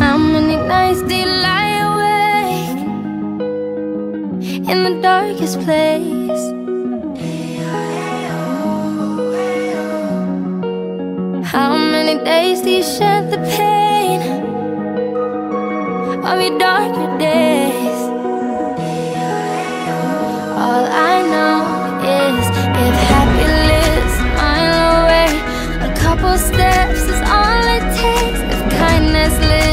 How many nights did you lie awake In the darkest place. How many days did you shed the pain Of your darker days? All I know is If happy lives mile away A couple steps is all it takes. If kindness lives